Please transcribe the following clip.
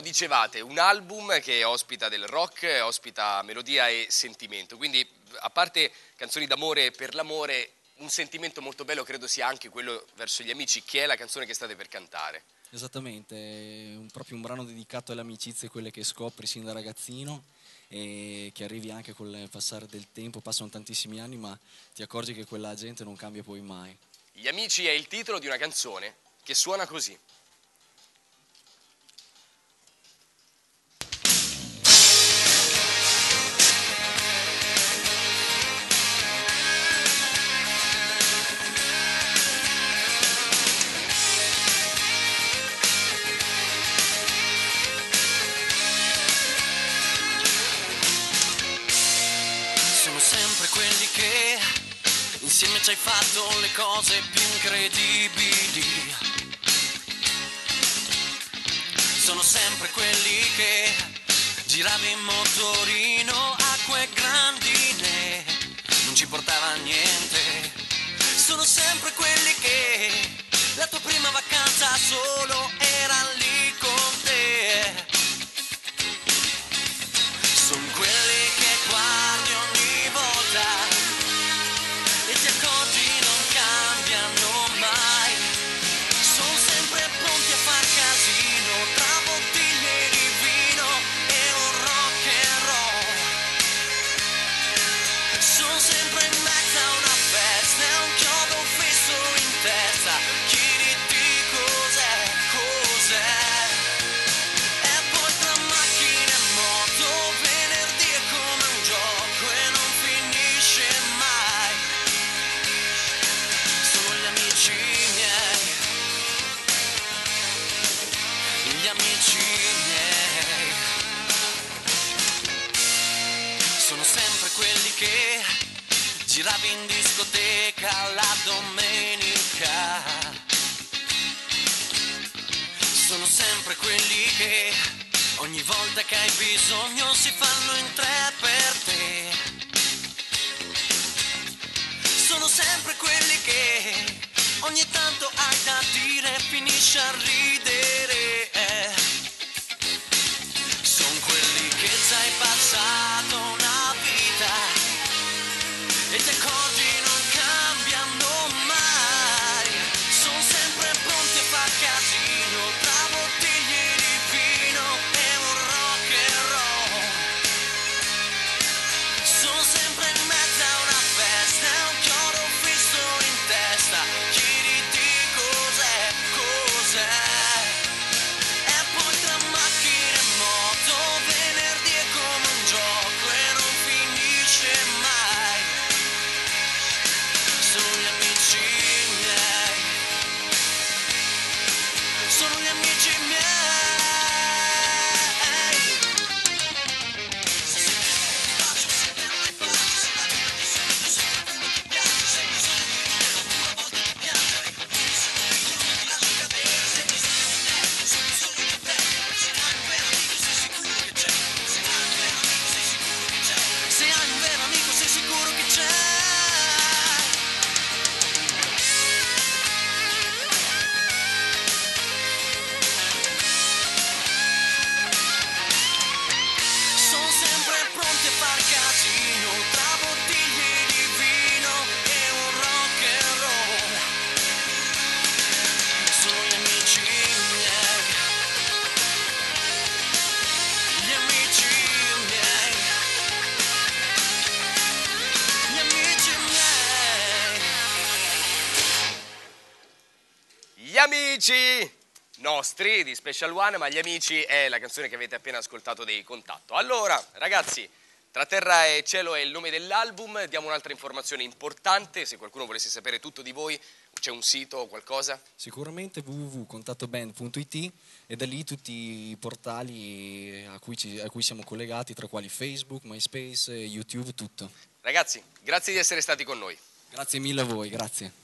dicevate, un album che ospita del rock, ospita melodia e sentimento, quindi a parte canzoni d'amore per l'amore, un sentimento molto bello credo sia anche quello verso gli amici, che è la canzone che state per cantare. Esattamente, è un, proprio un brano dedicato alle amicizie, quelle che scopri sin da ragazzino e che arrivi anche col passare del tempo, passano tantissimi anni ma ti accorgi che quella gente non cambia poi mai. Gli amici è il titolo di una canzone che suona così. Insieme ci hai fatto le cose più incredibili. Sono sempre quelli che giravi in motorino, acque grandine, non ci portava niente. Sono sempre quelli che la tua prima vacanza solo era sempre quelli che giravi in discoteca la domenica. Sono sempre quelli che ogni volta che hai bisogno si fanno in tre per te. Sono sempre quelli che ogni tanto hai da dire e finisci a ridere. Amici nostri di Special One, ma gli amici è la canzone che avete appena ascoltato dei Contatto. Allora, ragazzi, Tra Terra e Cielo è il nome dell'album, diamo un'altra informazione importante, se qualcuno volesse sapere tutto di voi, c'è un sito o qualcosa? Sicuramente www.contattoband.it e da lì tutti i portali a cui, ci- a cui siamo collegati, tra quali Facebook, MySpace, YouTube, tutto. Ragazzi, grazie di essere stati con noi. Grazie mille a voi, grazie.